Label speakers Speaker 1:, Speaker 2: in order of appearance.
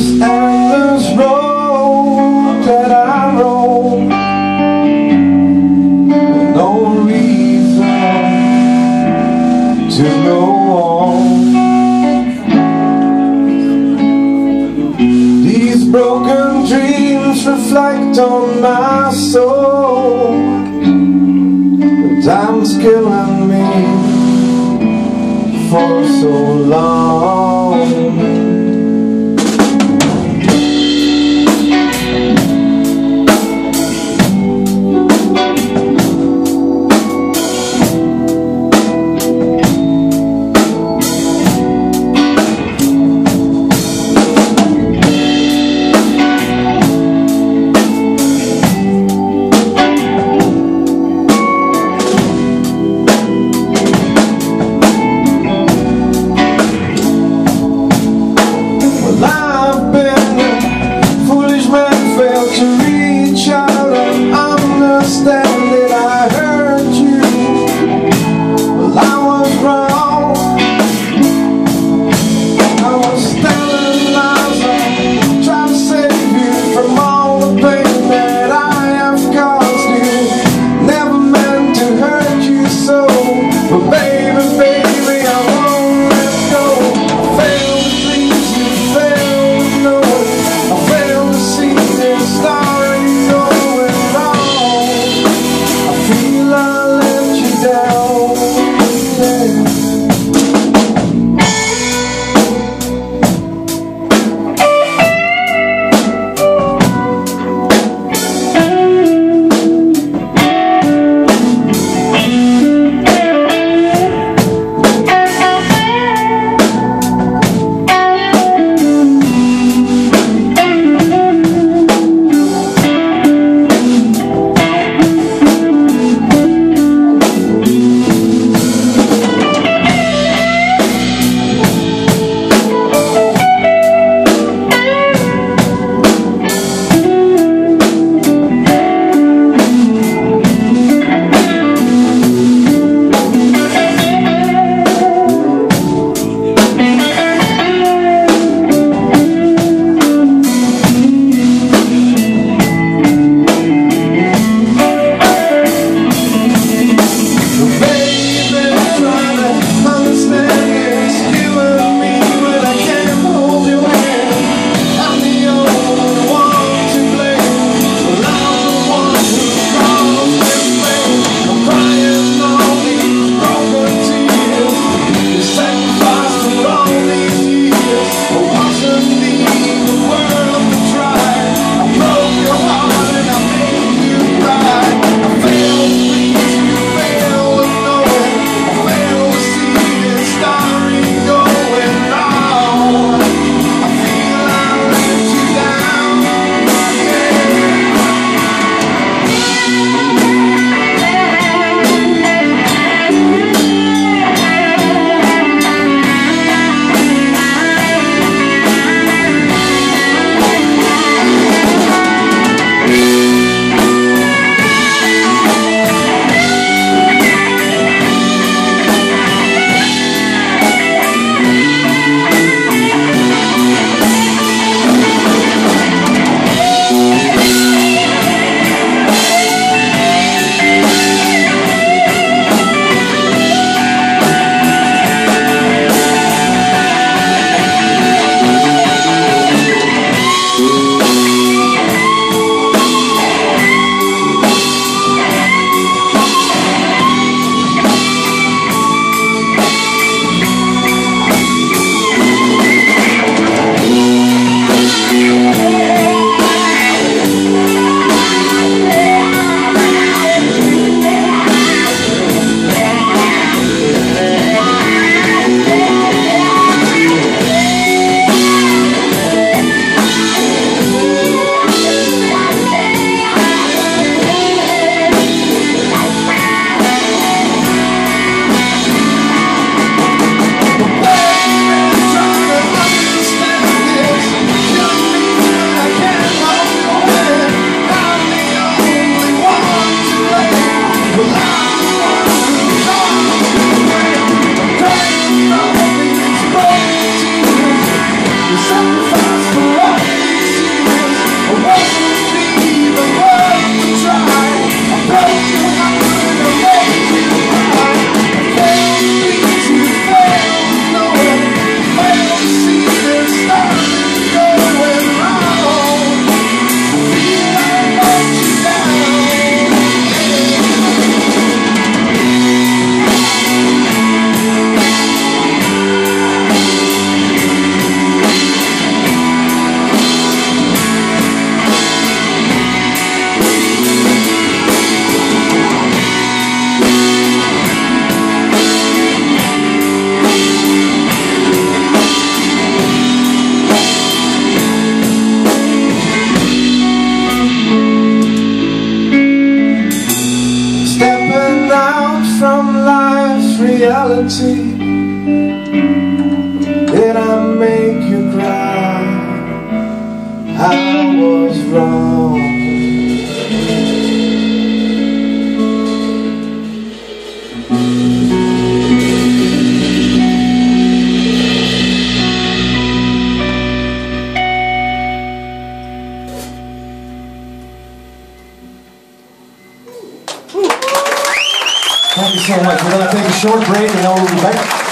Speaker 1: this endless road that I roam with no reason to go on. These broken dreams reflect on my soul. The time's killing me for so long. Reality. Did I make you cry? I was wrong. So much. We're going to take a short break and then we'll be back.